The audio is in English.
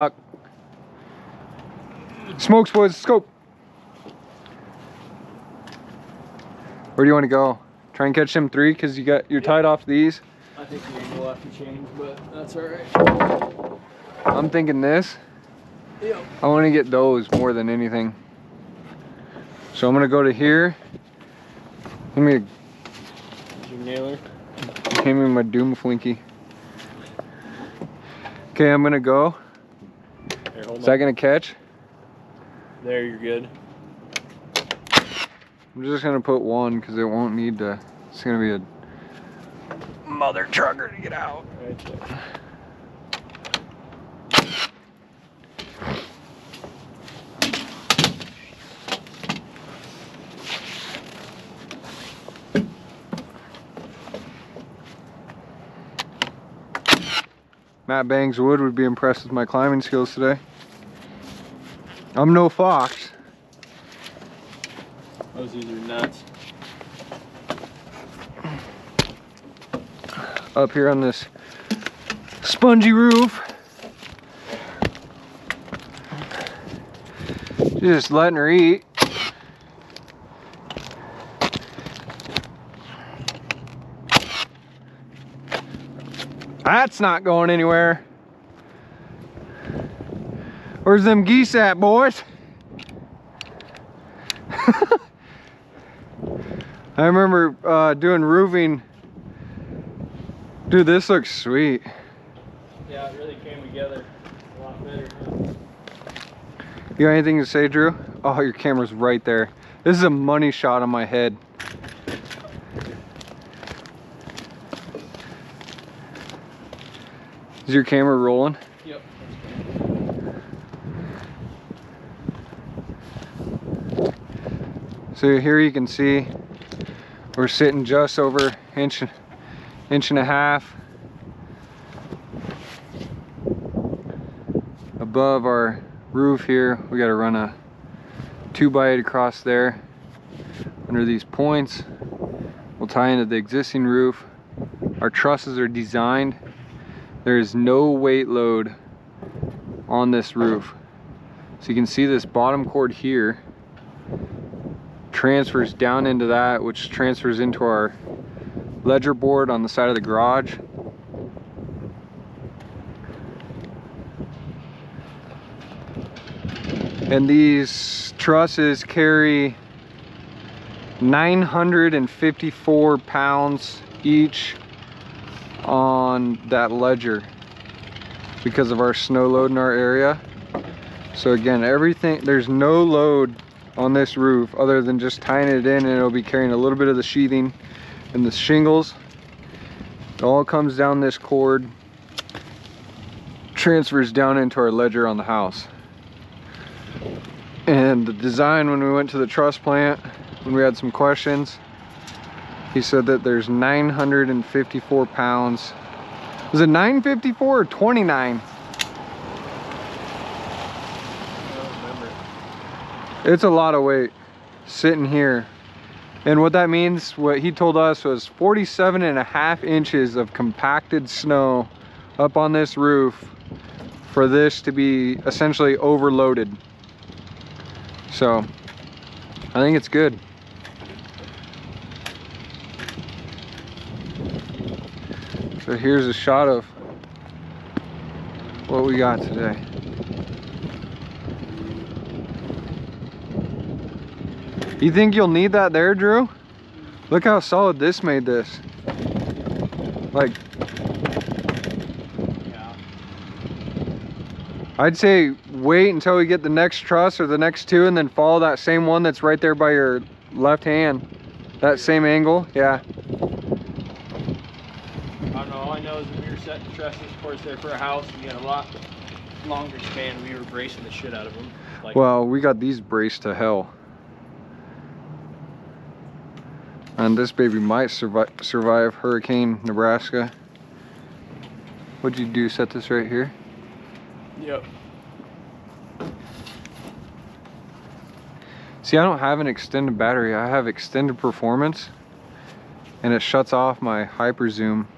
Uh, smokes, boys, scope. Where do you want to go? Try and catch them three because you got you're tied off these. I think the angle have to change, but that's all right. I'm thinking this. Yep. I want to get those more than anything. So I'm gonna go to here. Let me Jim Naylor. hand me my Doom Flinky. Okay, I'm gonna go. Is that gonna catch? There, you're good. I'm just gonna put one because it won't need to. It's gonna be a mother trucker to get out. Right. Matt Bangs Wood would be impressed with my climbing skills today. I'm no fox. Those dudes are nuts. Up here on this spongy roof. Just letting her eat. That's not going anywhere. Where's them geese at, boys? I remember uh, doing roofing. Dude, this looks sweet. Yeah, it really came together a lot better. Huh? You got anything to say, Drew? Oh, your camera's right there. This is a money shot on my head. Is your camera rolling? So here you can see we're sitting just over inch inch and a half above our roof here. We got to run a two by eight across there under these points. We'll tie into the existing roof. Our trusses are designed. There is no weight load on this roof. So you can see this bottom chord here transfers down into that, which transfers into our ledger board on the side of the garage. And these trusses carry 954 pounds each on that ledger because of our snow load in our area. So again, everything, there's no load on this roof other than just tying it in and it'll be carrying a little bit of the sheathing and the shingles. It all comes down this chord, transfers down into our ledger on the house. And the design when we went to the truss plant, when we had some questions, he said that there's 954 pounds. Was it 954 or 29? I don't remember. It's a lot of weight sitting here. And what that means, what he told us was 47 and a half inches of compacted snow up on this roof for this to be essentially overloaded. So, I think it's good. So here's a shot of what we got today. You think you'll need that there, Drew? Look how solid this made this. Like, Yeah. I'd say wait until we get the next truss or the next two and then follow that same one that's right there by your left hand. That same angle, yeah. I don't know. All I know is when we were setting trusses, of course, there for a house, we had a lot longer span. We were bracing the shit out of them. Like, Well, we got these braced to hell. And this baby might survive, survive Hurricane Nebraska. What'd you do, set this right here? Yep. See, I don't have an extended battery. I have extended performance and it shuts off my hyper zoom